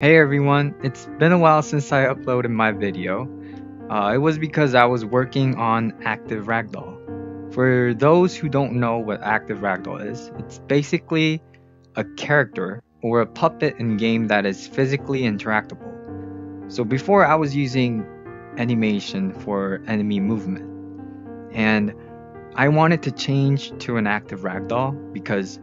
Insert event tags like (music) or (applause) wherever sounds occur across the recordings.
Hey everyone, it's been a while since I uploaded my video. Uh, it was because I was working on Active Ragdoll. For those who don't know what Active Ragdoll is, it's basically a character or a puppet in game that is physically interactable. So before I was using animation for enemy movement, and I wanted to change to an Active Ragdoll because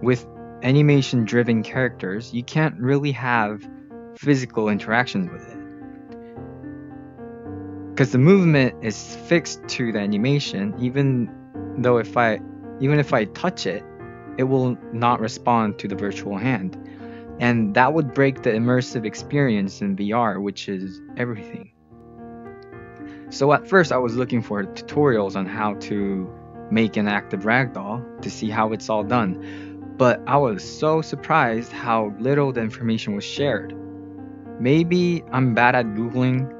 with animation driven characters, you can't really have physical interactions with it. Because the movement is fixed to the animation, even though if I even if I touch it, it will not respond to the virtual hand. And that would break the immersive experience in VR, which is everything. So at first I was looking for tutorials on how to make an active ragdoll to see how it's all done. But I was so surprised how little the information was shared. Maybe I'm bad at Googling,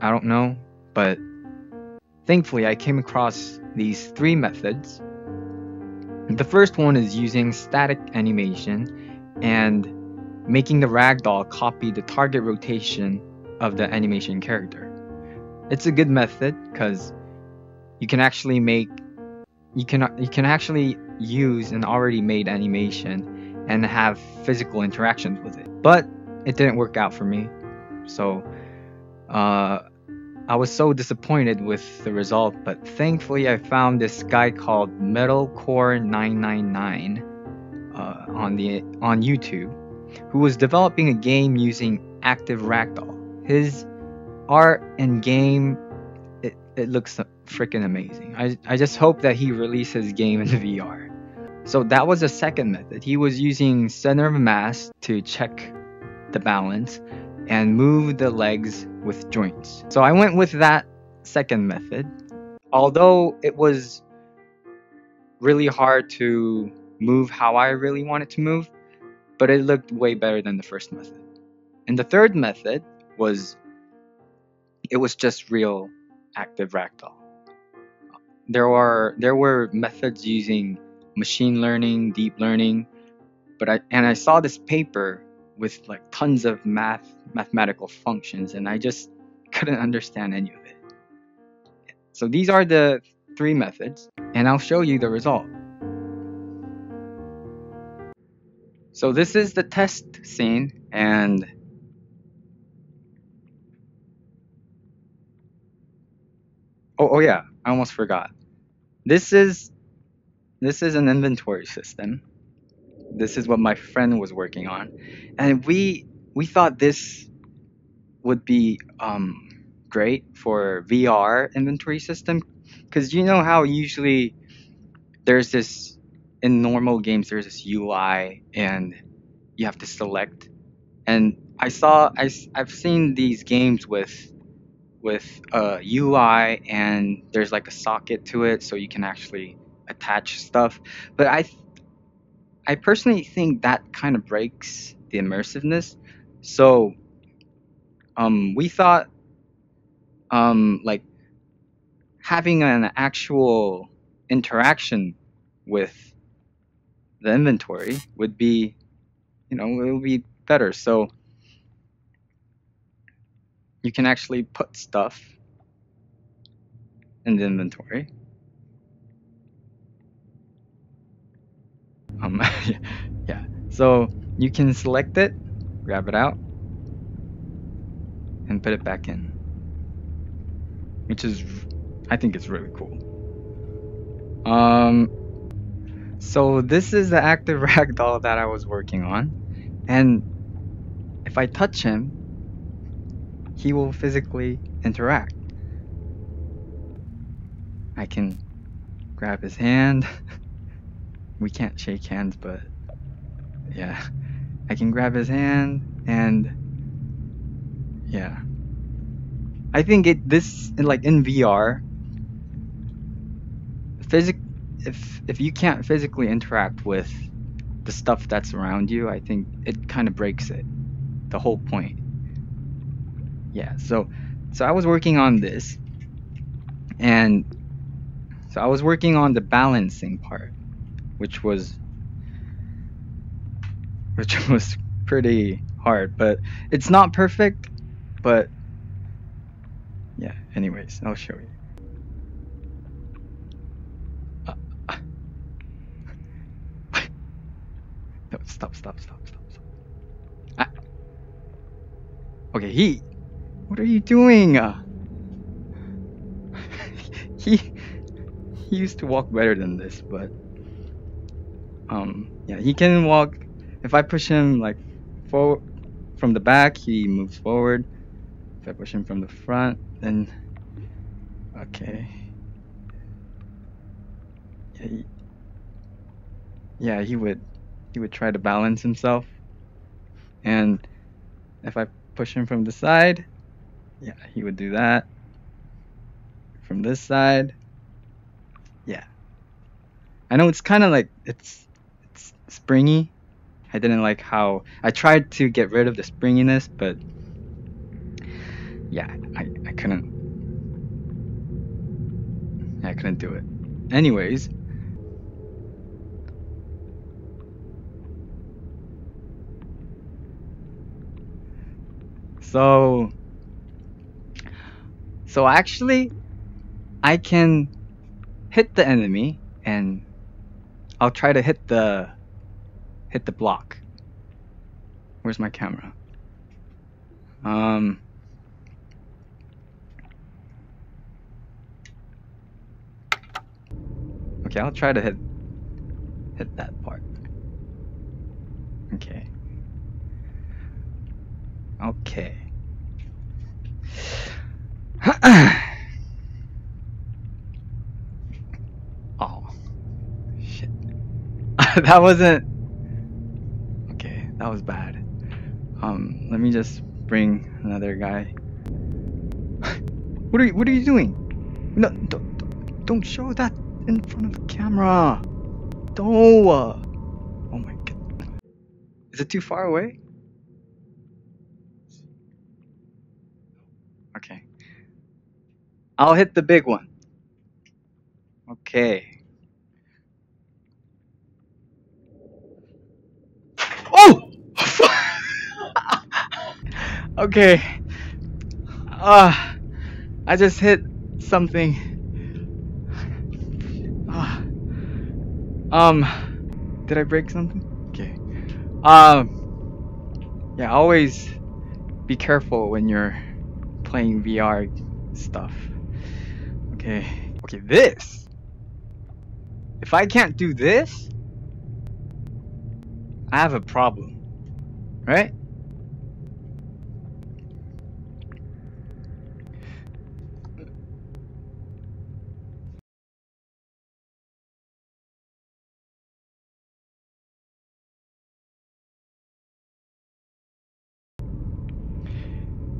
I don't know, but thankfully I came across these three methods. The first one is using static animation and making the ragdoll copy the target rotation of the animation character. It's a good method because you can actually make you can you can actually use an already made animation and have physical interactions with it. But it didn't work out for me. So uh, I was so disappointed with the result, but thankfully I found this guy called Metalcore999 uh, on the on YouTube, who was developing a game using Active Ragdoll. His art and game, it, it looks freaking amazing. I, I just hope that he releases game in VR. So that was the second method. He was using center of mass to check the balance and move the legs with joints. So I went with that second method. Although it was really hard to move how I really wanted to move, but it looked way better than the first method. And the third method was it was just real active ragdoll. There were there were methods using machine learning, deep learning, but I and I saw this paper with like tons of math mathematical functions and I just (laughs) couldn't understand any of it. So these are the three methods and I'll show you the result. So this is the test scene and Oh, oh yeah, I almost forgot. This is this is an inventory system this is what my friend was working on, and we we thought this would be um, great for VR inventory system. Because you know how usually there's this in normal games there's this UI and you have to select. And I saw I, I've seen these games with with a UI and there's like a socket to it so you can actually attach stuff. But I I personally think that kind of breaks the immersiveness. So um, we thought um, like having an actual interaction with the inventory would be, you know, it would be better. So you can actually put stuff in the inventory. Um, (laughs) yeah. So you can select it, grab it out, and put it back in. Which is, I think it's really cool. Um, so this is the active (laughs) ragdoll that I was working on. And if I touch him, he will physically interact. I can grab his hand. (laughs) we can't shake hands, but yeah, I can grab his hand and yeah. I think it this like in VR physic if if you can't physically interact with the stuff that's around you, I think it kind of breaks it. The whole point. Yeah, so so I was working on this and so I was working on the balancing part which was which (laughs) was pretty hard, but it's not perfect. But yeah. Anyways, I'll show you. Uh, (laughs) uh. no, stop, stop, stop, stop, stop. Ah. Okay, he. What are you doing? Uh, (laughs) he he used to walk better than this, but um yeah, he can walk. If I push him like forward from the back, he moves forward. If I push him from the front, then okay. Yeah, he, yeah, he would he would try to balance himself. And if I push him from the side, yeah, he would do that. From this side, yeah. I know it's kind of like it's it's springy. I didn't like how I tried to get rid of the springiness, but yeah, I, I couldn't. I couldn't do it. Anyways. So so actually I can hit the enemy and I'll try to hit the hit the block. Where's my camera? Um Okay, I'll try to hit hit that part. Okay. Okay. (clears throat) oh. Shit. (laughs) that wasn't was bad. Um, let me just bring another guy. what are you what are you doing? No, don't, don't show that in front of the camera. Don't. Oh my god. Is it too far away? Okay. I'll hit the big one. Okay. Okay. Uh, I just hit something. Uh, um, did I break something? Okay. Um, yeah, always be careful when you're playing VR stuff. Okay. Okay, this. If I can't do this, I have a problem. Right?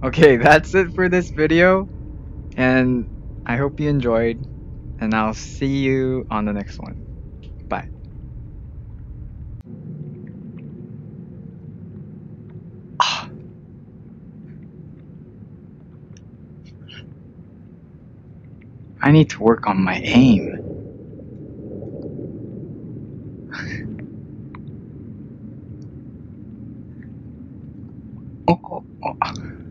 Okay, (laughs) that's it for this video. And I hope you enjoyed. And I'll see you on the next one. Bye. Ah. I need to work on my aim. (laughs) oh, oh, oh.